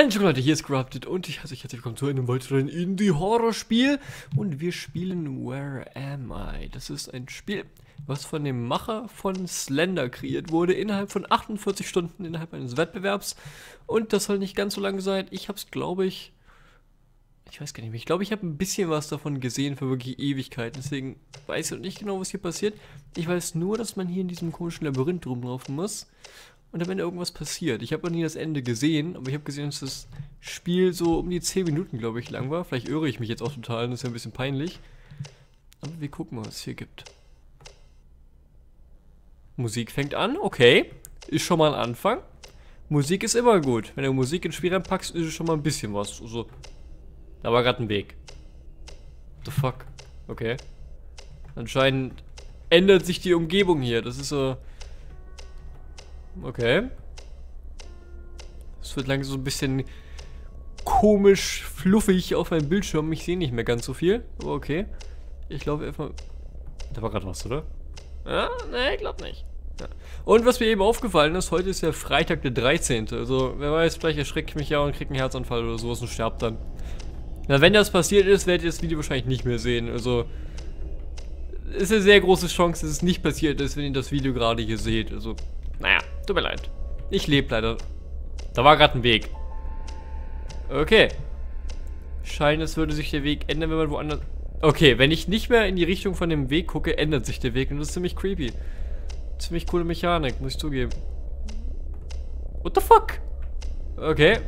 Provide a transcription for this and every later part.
Hallo Leute, hier ist Corrupted und ich heiße euch herzlich willkommen zu einem weiteren Indie-Horror-Spiel und wir spielen Where Am I? Das ist ein Spiel, was von dem Macher von Slender kreiert wurde, innerhalb von 48 Stunden, innerhalb eines Wettbewerbs und das soll nicht ganz so lange sein. Ich habe es, glaube ich, ich weiß gar nicht mehr, ich glaube, ich habe ein bisschen was davon gesehen für wirklich Ewigkeiten, deswegen weiß ich nicht genau, was hier passiert. Ich weiß nur, dass man hier in diesem komischen Labyrinth rumlaufen muss und am Ende irgendwas passiert. Ich habe noch nie das Ende gesehen, aber ich habe gesehen, dass das Spiel so um die 10 Minuten, glaube ich, lang war. Vielleicht irre ich mich jetzt auch total, das ist ja ein bisschen peinlich. Aber wir gucken mal, was es hier gibt. Musik fängt an, okay. Ist schon mal ein Anfang. Musik ist immer gut. Wenn du Musik ins Spiel reinpackst, ist es schon mal ein bisschen was. Also, da war gerade ein Weg. What the fuck? Okay. Anscheinend ändert sich die Umgebung hier. Das ist so... Okay. Es wird langsam so ein bisschen komisch fluffig auf meinem Bildschirm. Ich sehe nicht mehr ganz so viel. Aber okay. Ich laufe einfach... Da war gerade was, oder? Ja, nee, ich glaube nicht. Ja. Und was mir eben aufgefallen ist, heute ist ja Freitag der 13. Also, wer weiß, vielleicht erschreckt mich ja und kriegt einen Herzanfall oder sowas und sterbt dann. Na, wenn das passiert ist, werdet ihr das Video wahrscheinlich nicht mehr sehen. Also, ist eine sehr große Chance, dass es nicht passiert ist, wenn ihr das Video gerade hier seht. Also, naja. Tut mir leid. Ich lebe leider. Da war gerade ein Weg. Okay. Scheint, es würde sich der Weg ändern, wenn man woanders... Okay, wenn ich nicht mehr in die Richtung von dem Weg gucke, ändert sich der Weg. Und das ist ziemlich creepy. Ziemlich coole Mechanik, muss ich zugeben. What the fuck? Okay.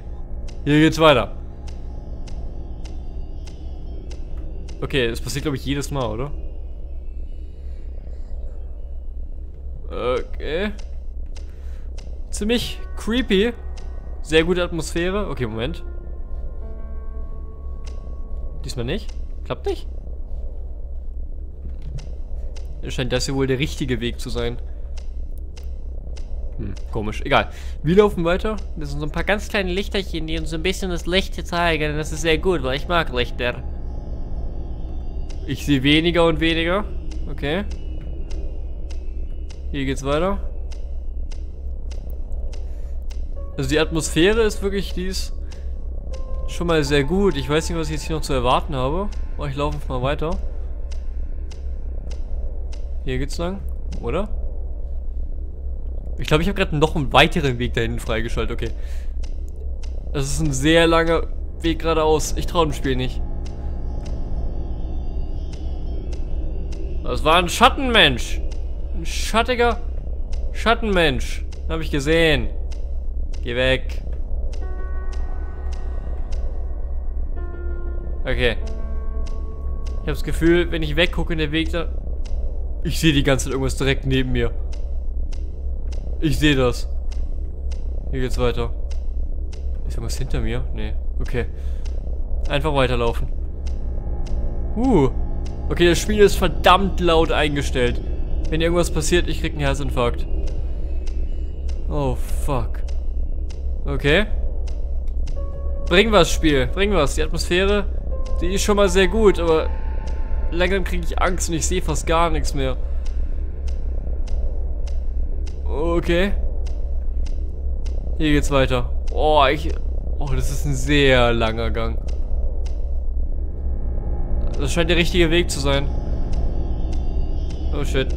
Hier geht's weiter. Okay, das passiert, glaube ich, jedes Mal, oder? Okay. Ziemlich creepy. Sehr gute Atmosphäre. Okay, Moment. Diesmal nicht. Klappt nicht. Scheint das hier wohl der richtige Weg zu sein. Hm, komisch. Egal. Wir laufen weiter. Das sind so ein paar ganz kleine Lichterchen, die uns so ein bisschen das Licht zeigen. Das ist sehr gut, weil ich mag Lichter. Ich sehe weniger und weniger. Okay. Hier geht's weiter. Also die Atmosphäre ist wirklich, dies schon mal sehr gut. Ich weiß nicht, was ich jetzt hier noch zu erwarten habe. Aber ich laufe mal weiter. Hier geht's lang, oder? Ich glaube, ich habe gerade noch einen weiteren Weg da hinten freigeschaltet. Okay. Das ist ein sehr langer Weg geradeaus. Ich traue dem Spiel nicht. Das war ein Schattenmensch. Ein schattiger Schattenmensch. Habe ich gesehen. Geh weg. Okay. Ich habe das Gefühl, wenn ich weggucke in der Weg da... Ich sehe die ganze Zeit irgendwas direkt neben mir. Ich sehe das. Hier geht's weiter. Ist irgendwas hinter mir? Nee. Okay. Einfach weiterlaufen. Uh. Okay, das Spiel ist verdammt laut eingestellt. Wenn irgendwas passiert, ich krieg einen Herzinfarkt. Oh, fuck. Okay. Bring was, Spiel. Bring was. Die Atmosphäre, die ist schon mal sehr gut, aber langsam kriege ich Angst und ich sehe fast gar nichts mehr. Okay. Hier geht's weiter. Oh, ich... Oh, das ist ein sehr langer Gang. Das scheint der richtige Weg zu sein. Oh shit.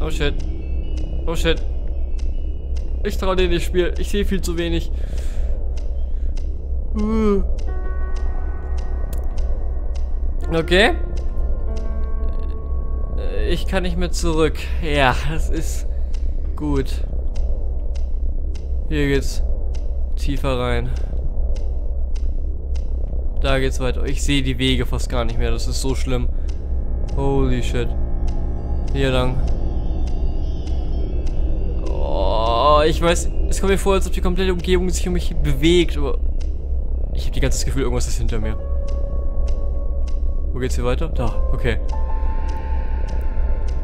Oh shit. Oh shit. Ich traue dir nicht Spiel. Ich sehe viel zu wenig. Okay. Ich kann nicht mehr zurück. Ja, das ist gut. Hier geht's tiefer rein. Da geht's weiter. Ich sehe die Wege fast gar nicht mehr. Das ist so schlimm. Holy shit. Hier lang. Ich weiß, es kommt mir vor, als ob die komplette Umgebung sich um mich bewegt, aber ich habe die ganze das Gefühl, irgendwas ist hinter mir. Wo geht's hier weiter? Da, okay.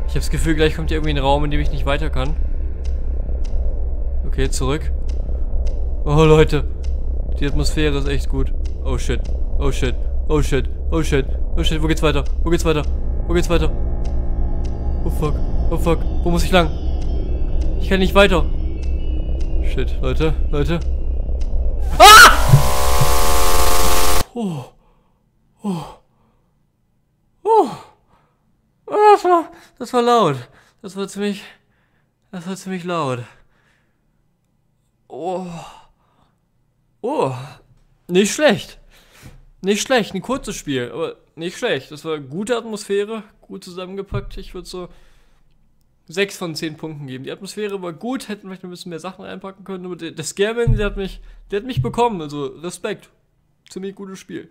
Ich habe das Gefühl, gleich kommt hier irgendwie ein Raum, in dem ich nicht weiter kann. Okay, zurück. Oh, Leute. Die Atmosphäre ist echt gut. Oh, shit. Oh, shit. Oh, shit. Oh, shit. Oh, shit. Wo geht's weiter? Wo geht's weiter? Wo geht's weiter? Oh, fuck. Oh, fuck. Wo muss ich lang? Ich kann nicht weiter. Shit, Leute, Leute. Ah! Oh. Oh. Oh. das, war, das war laut. Das war ziemlich. Das war ziemlich laut. Oh. Oh. Nicht schlecht. Nicht schlecht. Ein kurzes Spiel, aber nicht schlecht. Das war gute Atmosphäre, gut zusammengepackt. Ich würde so 6 von 10 Punkten geben. Die Atmosphäre war gut, hätten vielleicht ein bisschen mehr Sachen reinpacken können, aber der, Scareman, der hat mich, der hat mich bekommen, also Respekt. Ziemlich gutes Spiel.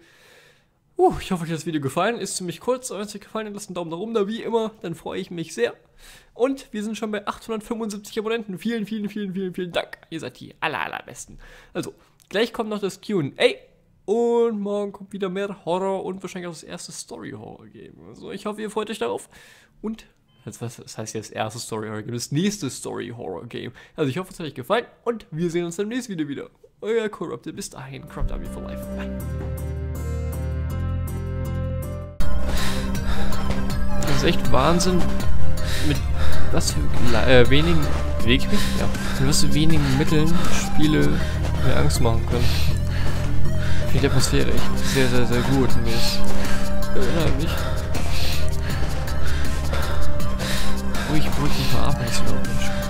Uh, ich hoffe, euch hat das Video gefallen. Ist ziemlich kurz. Wenn es euch gefallen hat, lasst einen Daumen nach oben da, wie immer. Dann freue ich mich sehr. Und wir sind schon bei 875 Abonnenten. Vielen, vielen, vielen, vielen, vielen Dank. Ihr seid die aller, allerbesten. Also, gleich kommt noch das Q&A. Und morgen kommt wieder mehr Horror und wahrscheinlich auch das erste Story-Horror-Game. Also, ich hoffe, ihr freut euch darauf. Und das heißt jetzt das erste Story-Horror-Game, das nächste Story-Horror-Game. Also, ich hoffe, es hat euch gefallen. Und wir sehen uns im nächsten Video wieder. Euer Corrupted. Bis dahin, Corrupt Army for Life. Bye. Das ist echt Wahnsinn, mit was für äh, wenigen, bewege ich mich? Ja, mit was für wenigen Mitteln Spiele mir Angst machen können. Ich finde die Atmosphäre echt sehr, sehr, sehr gut. Und mir ist unheimlich. Ruhig, ruhig ein paar ich.